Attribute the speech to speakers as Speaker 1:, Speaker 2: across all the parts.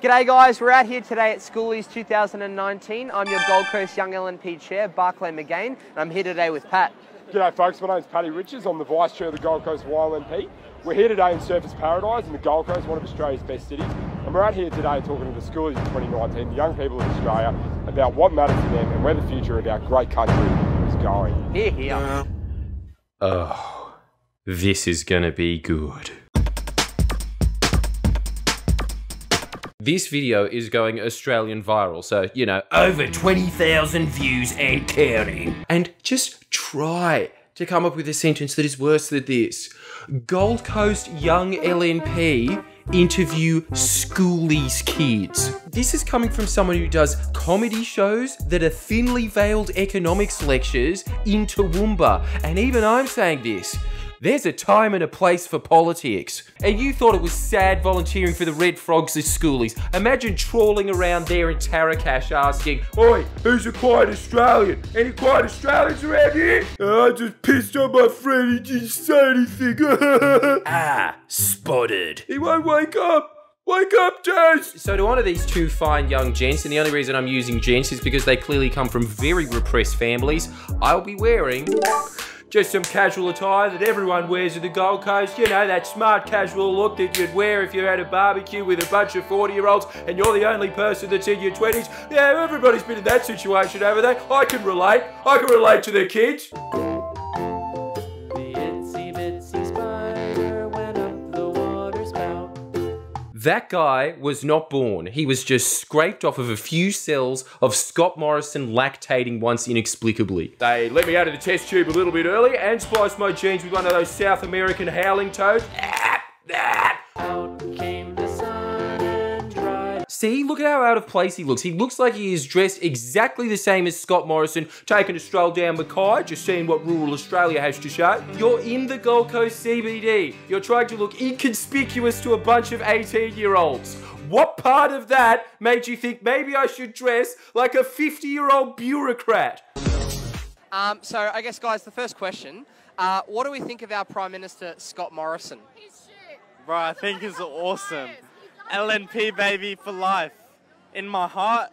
Speaker 1: G'day guys, we're out here today at Schoolies 2019. I'm your Gold Coast Young LNP Chair, Barclay McGain, and I'm here today with Pat.
Speaker 2: G'day folks, my name's Paddy Richards. I'm the Vice Chair of the Gold Coast YLNP. We're here today in Surfers Paradise in the Gold Coast, one of Australia's best cities. And we're out here today talking to the Schoolies in 2019, the young people of Australia, about what matters to them and where the future of our great country is going.
Speaker 1: Here, here.
Speaker 3: Oh, this is gonna be good. This video is going Australian viral, so, you know, over 20,000 views and counting. And just try to come up with a sentence that is worse than this. Gold Coast Young LNP interview schoolies kids. This is coming from someone who does comedy shows that are thinly veiled economics lectures in Toowoomba. And even I'm saying this. There's a time and a place for politics. And you thought it was sad volunteering for the Red Frogs as schoolies. Imagine trawling around there in Tarocash asking, Oi, who's a quiet Australian? Any quiet Australians around here? "Oh, I just pissed on my friend, he didn't say anything. ah, spotted. He won't wake up. Wake up, Jess! So to honour these two fine young gents, and the only reason I'm using gents is because they clearly come from very repressed families, I'll be wearing just some casual attire that everyone wears at the Gold Coast. You know, that smart casual look that you'd wear if you had a barbecue with a bunch of 40 year olds and you're the only person that's in your 20s. Yeah, everybody's been in that situation over there. I can relate. I can relate to their kids. That guy was not born. He was just scraped off of a few cells of Scott Morrison lactating once inexplicably. They let me out of the test tube a little bit early and spliced my genes with one of those South American howling toads.
Speaker 4: Ah, ah.
Speaker 3: See, look at how out of place he looks. He looks like he is dressed exactly the same as Scott Morrison, taking a stroll down Mackay, just seeing what rural Australia has to show. You're in the Gold Coast CBD. You're trying to look inconspicuous to a bunch of 18 year olds. What part of that made you think maybe I should dress like a 50 year old bureaucrat?
Speaker 1: Um, so, I guess, guys, the first question uh, what do we think of our Prime Minister, Scott Morrison?
Speaker 5: Bro, I think he's awesome. LNP baby for life. In my heart,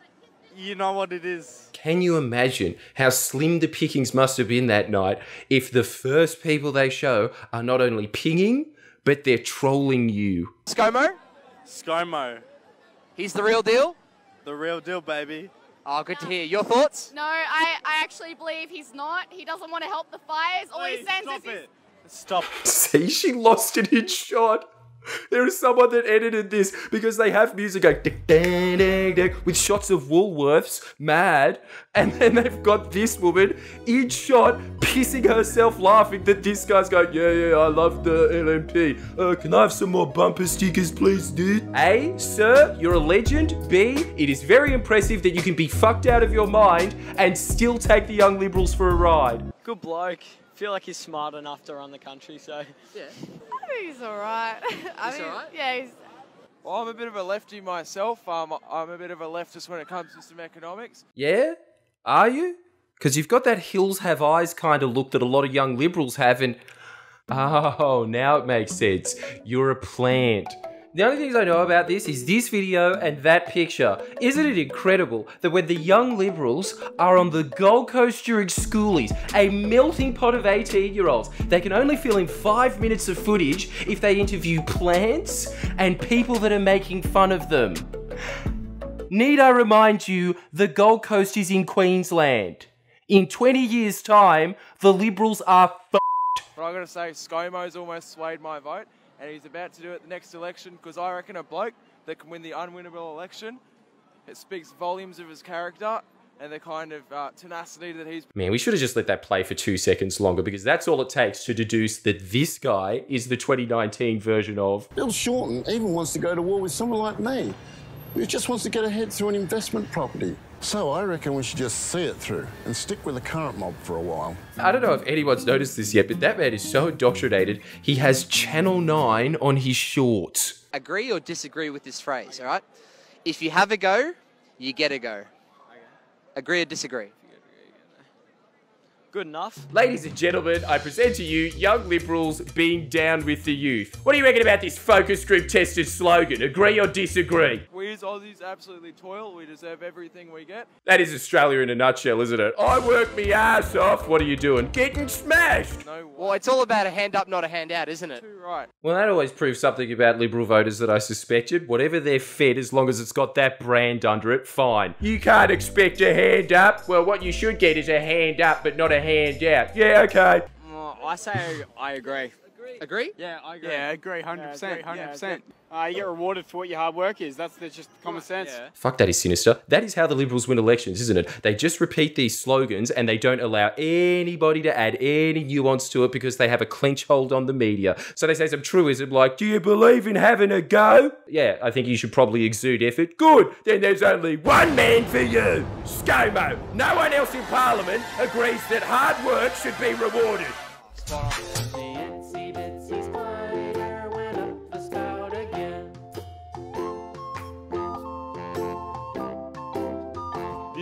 Speaker 5: you know what it is.
Speaker 3: Can you imagine how slim the pickings must have been that night if the first people they show are not only pinging, but they're trolling you?
Speaker 1: ScoMo,
Speaker 5: ScoMo,
Speaker 1: he's the real deal.
Speaker 5: the real deal, baby.
Speaker 1: Oh, good to hear. Your thoughts?
Speaker 6: No, I, I actually believe he's not. He doesn't want to help the fires. All he
Speaker 5: Hey,
Speaker 6: sends
Speaker 5: stop
Speaker 6: is his
Speaker 5: it. Stop.
Speaker 3: See, she lost it in shot. There is someone that edited this because they have music going ding, ding, ding, ding, with shots of Woolworths, mad, and then they've got this woman in shot pissing herself laughing that this guy's going, yeah, yeah, I love the LNP. Uh, can I have some more bumper stickers, please, dude? A, sir, you're a legend. B, it is very impressive that you can be fucked out of your mind and still take the young liberals for a ride.
Speaker 7: Good bloke. Feel like he's smart enough to run the country, so yeah, I think
Speaker 6: He's all right. I
Speaker 1: He's
Speaker 6: mean,
Speaker 1: all right?
Speaker 6: Yeah, he's,
Speaker 8: Well, I'm a bit of a lefty myself. Um, I'm a bit of a leftist when it comes to some economics.
Speaker 3: Yeah? Are you? Because you've got that hills have eyes kind of look that a lot of young liberals have, and oh, now it makes sense. You're a plant. The only things I know about this is this video and that picture. Isn't it incredible that when the young liberals are on the Gold Coast during schoolies, a melting pot of 18 year olds, they can only fill in five minutes of footage if they interview plants and people that are making fun of them. Need I remind you, the Gold Coast is in Queensland. In 20 years' time, the Liberals are f-
Speaker 8: But I got to say, ScoMo's almost swayed my vote, and he's about to do it the next election because I reckon a bloke that can win the unwinnable election, it speaks volumes of his character and the kind of uh, tenacity that he's
Speaker 3: Man, we should have just let that play for two seconds longer because that's all it takes to deduce that this guy is the 2019 version of.
Speaker 9: Bill Shorten even wants to go to war with someone like me, who just wants to get ahead through an investment property. So I reckon we should just see it through and stick with the current mob for a while.
Speaker 3: I don't know if anyone's noticed this yet, but that man is so indoctrinated, he has Channel 9 on his shorts.
Speaker 1: Agree or disagree with this phrase, all right? If you have a go, you get a go. Agree or disagree?
Speaker 7: Good enough.
Speaker 3: Ladies and gentlemen, I present to you young liberals being down with the youth. What do you reckon about this focus group tested slogan? Agree or disagree?
Speaker 8: We as Aussies absolutely toil. We deserve everything we get.
Speaker 3: That is Australia in a nutshell, isn't it? I work me ass off. What are you doing? Getting smashed.
Speaker 8: No
Speaker 1: Well, it's all about a hand up, not a hand out, isn't it?
Speaker 8: too right.
Speaker 3: Well, that always proves something about Liberal voters that I suspected. Whatever they're fed, as long as it's got that brand under it, fine. You can't expect a hand up. Well, what you should get is a hand up, but not a hand out. Yeah, okay.
Speaker 7: Well, I say I agree.
Speaker 1: Agree?
Speaker 7: Yeah, I agree.
Speaker 10: Yeah, agree, hundred
Speaker 7: Yeah,
Speaker 10: percent,
Speaker 7: agree.
Speaker 10: hundred
Speaker 7: Yeah,
Speaker 10: percent. Uh, you get rewarded for what your hard work is. That's, that's just common sense.
Speaker 7: Yeah.
Speaker 3: Fuck, that is sinister. That is how the Liberals win elections, isn't it? They just repeat these slogans and they don't allow anybody to add any nuance to it because they have a clench hold on the media. So they say some truism like, Do you believe in having a go? Yeah, I think you should probably exude effort. Good, then there's only one man for you ScoMo. No one else in Parliament agrees that hard work should be rewarded.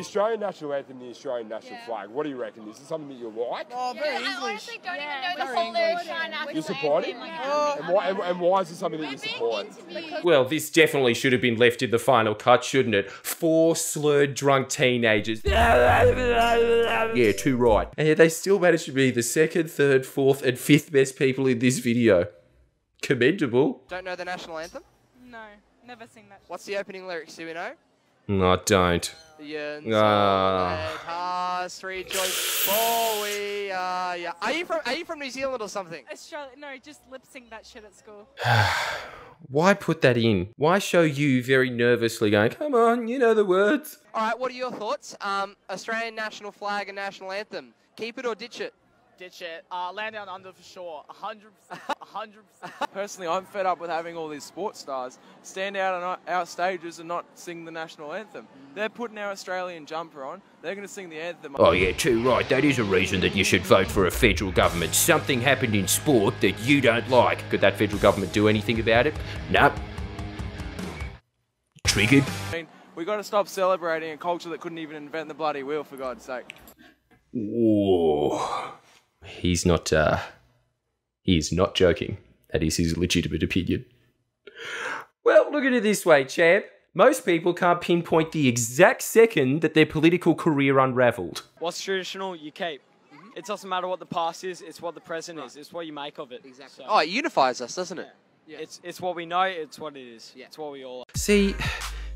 Speaker 2: Australian national anthem, the Australian national flag. What do you reckon? Is this something that you like?
Speaker 6: Oh, very I honestly don't even know the whole lyrics right now.
Speaker 2: You support it? And why, and, and why is it something that you support?
Speaker 3: Well, this definitely should have been left in the final cut, shouldn't it? Four slurred drunk teenagers. Yeah, too right. And yet they still managed to be the second, third, fourth, and fifth best people in this video. Commendable.
Speaker 1: Don't know the national anthem?
Speaker 11: No, never seen that.
Speaker 1: What's the opening lyrics? Do we know?
Speaker 3: No, I don't.
Speaker 1: Yeah.
Speaker 3: Ah.
Speaker 1: Us rejoice, for we are. Yeah. Are you from? Are you from New Zealand or something?
Speaker 11: Australia, no, just lip sync that shit at school.
Speaker 3: Why put that in? Why show you very nervously going, come on, you know the words?
Speaker 1: All right. What are your thoughts? Um, Australian national flag and national anthem. Keep it or ditch it.
Speaker 7: Ditch it. Uh, land down under for sure. 100%. 100%.
Speaker 8: Personally, I'm fed up with having all these sports stars stand out on our- our stages and not sing the national anthem. They're putting our Australian jumper on. They're going to sing the anthem.
Speaker 3: Oh, yeah, too right. That is a reason that you should vote for a federal government. Something happened in sport that you don't like. Could that federal government do anything about it? Nope. Triggered.
Speaker 8: I mean, we got to stop celebrating a culture that couldn't even invent the bloody wheel, for God's sake.
Speaker 3: Whoa. He's not, uh, he is not joking. That is his legitimate opinion. Well, look at it this way, champ. Most people can't pinpoint the exact second that their political career unraveled.
Speaker 7: What's traditional, you keep. It doesn't matter what the past is, it's what the present is. It's what you make of it. Exactly.
Speaker 1: Oh, it unifies us, doesn't it? Yeah.
Speaker 7: It's, it's what we know, it's what it is. It's what we all are.
Speaker 3: See,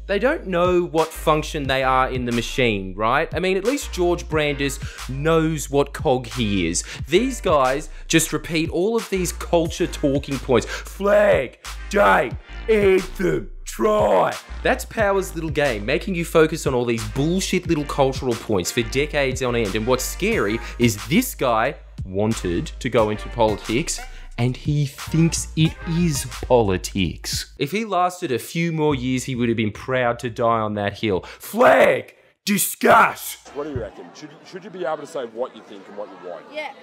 Speaker 3: they don't know what function they are in the machine, right? I mean, at least George Brandis knows what cog he is. These guys just repeat all of these culture talking points flag, date, anthem, try. That's Power's little game, making you focus on all these bullshit little cultural points for decades on end. And what's scary is this guy wanted to go into politics and he thinks it is politics. If he lasted a few more years, he would have been proud to die on that hill. Flag! Discuss!
Speaker 2: What do you reckon? Should, should you be able to say what you think and what you want?
Speaker 11: Yes.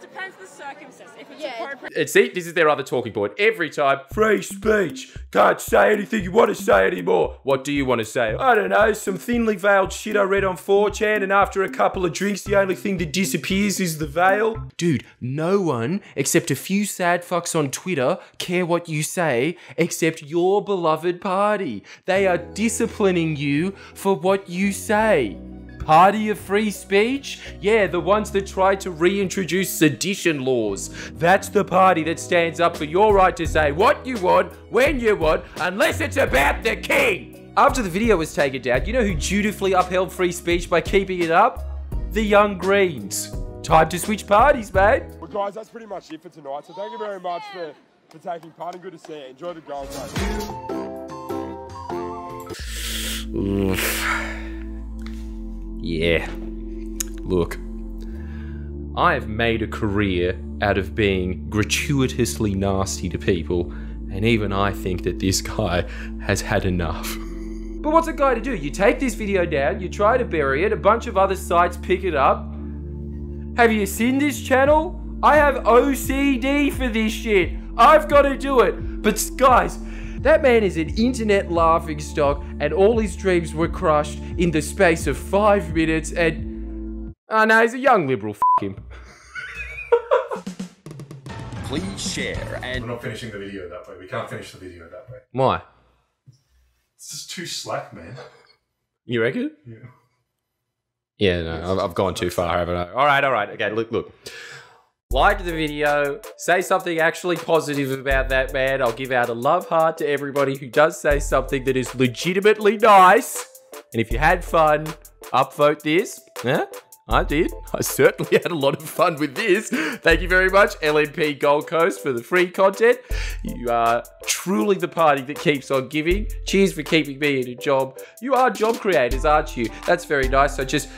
Speaker 11: Depends the circumstance. If it's
Speaker 6: Yeah.
Speaker 11: appropriate.
Speaker 3: And see, this is their other talking point. Every time, free speech. Can't say anything you want to say anymore. What do you want to say? I don't know, some thinly veiled shit I read on 4chan, and after a couple of drinks, the only thing that disappears is the veil. Dude, no one, except a few sad fucks on Twitter, care what you say, except your beloved party. They are disciplining you for what you say. Party of Free Speech? Yeah, the ones that tried to reintroduce sedition laws. That's the party that stands up for your right to say what you want, when you want, unless it's about the king. After the video was taken down, you know who dutifully upheld free speech by keeping it up? The Young Greens. Time to switch parties, mate.
Speaker 2: Well, guys, that's pretty much it for tonight. So thank you very much for, for taking part and good to see you. Enjoy the Gold Coast.
Speaker 3: Oof. Yeah. Look, I have made a career out of being gratuitously nasty to people, and even I think that this guy has had enough. But what's a guy to do? You take this video down, you try to bury it, a bunch of other sites pick it up. Have you seen this channel? I have OCD for this shit. I've got to do it. But guys, that man is an internet laughing stock, and all his dreams were crushed in the space of five minutes. And ah, Oh no, he's a young liberal. F him.
Speaker 12: Please share and
Speaker 13: We're not finishing the video that way. We can't finish the video that way.
Speaker 3: Why?
Speaker 13: It's just too slack, man.
Speaker 3: You reckon?
Speaker 13: Yeah.
Speaker 3: Yeah, no, I've, I've gone too far, haven't I? All right, all right. Okay, look, look. Like the video, say something actually positive about that man. I'll give out a love heart to everybody who does say something that is legitimately nice. And if you had fun, upvote this. Yeah, I did. I certainly had a lot of fun with this. Thank you very much, LNP Gold Coast, for the free content. You are truly the party that keeps on giving. Cheers for keeping me in a job. You are job creators, aren't you? That's very nice. So just,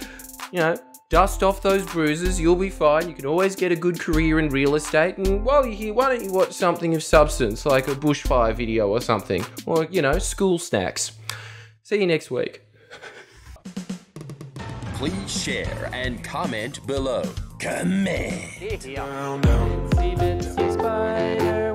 Speaker 3: you know, dust off those bruises. You'll be fine. You can always get a good career in real estate. And while you're here, why don't you watch something of substance, like a bushfire video or something? Or, you know, school snacks. See you next week.
Speaker 12: please share and comment below. Comment.
Speaker 4: Itsy bitsy spider